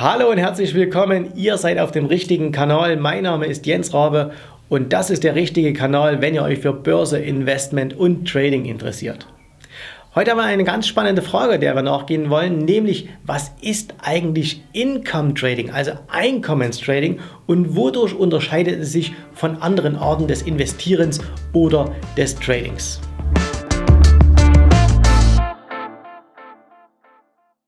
Hallo und herzlich willkommen. Ihr seid auf dem richtigen Kanal. Mein Name ist Jens Rabe und das ist der richtige Kanal, wenn ihr euch für Börse, Investment und Trading interessiert. Heute haben wir eine ganz spannende Frage, der wir nachgehen wollen, nämlich was ist eigentlich Income Trading, also Einkommenstrading und wodurch unterscheidet es sich von anderen Arten des Investierens oder des Tradings?